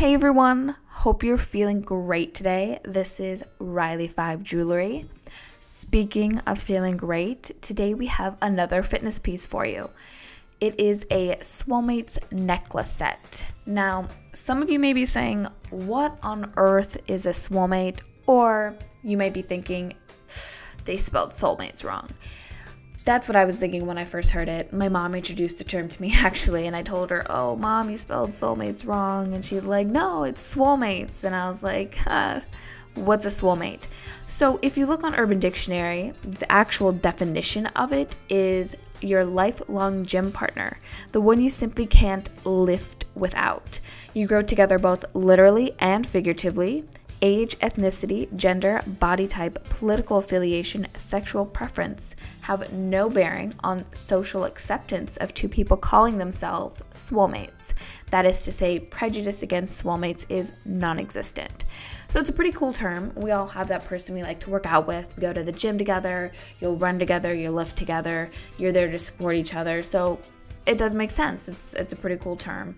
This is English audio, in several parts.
Hey everyone, hope you're feeling great today. This is Riley 5 Jewelry. Speaking of feeling great, today we have another fitness piece for you. It is a Swolemates necklace set. Now, some of you may be saying, What on earth is a Swolemate? Or you may be thinking, They spelled soulmates wrong. That's what I was thinking when I first heard it. My mom introduced the term to me actually, and I told her, Oh, mom, you spelled soulmates wrong. And she's like, No, it's swolemates. And I was like, What's a swolemate? So, if you look on Urban Dictionary, the actual definition of it is your lifelong gym partner, the one you simply can't lift without. You grow together both literally and figuratively. Age, ethnicity, gender, body type, political affiliation, sexual preference have no bearing on social acceptance of two people calling themselves swolemates. That is to say, prejudice against swolemates is non existent. So it's a pretty cool term. We all have that person we like to work out with. We go to the gym together, you'll run together, you'll lift together, you're there to support each other. So it does make sense. It's it's a pretty cool term.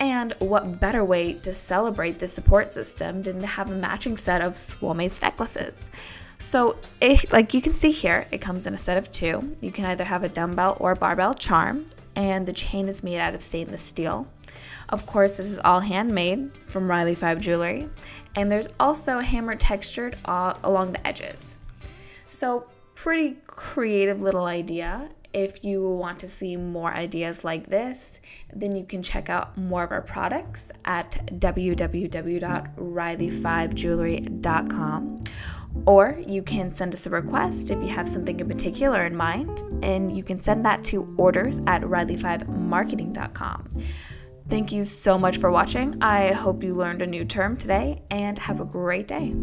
And what better way to celebrate this support system than to have a matching set of Swolemates necklaces? So, it, like you can see here, it comes in a set of two. You can either have a dumbbell or barbell charm, and the chain is made out of stainless steel. Of course, this is all handmade from Riley 5 Jewelry, and there's also hammer textured uh, along the edges. So, pretty creative little idea if you want to see more ideas like this, then you can check out more of our products at www.riley5jewelry.com. Or you can send us a request if you have something in particular in mind, and you can send that to orders at riley5marketing.com. Thank you so much for watching. I hope you learned a new term today and have a great day.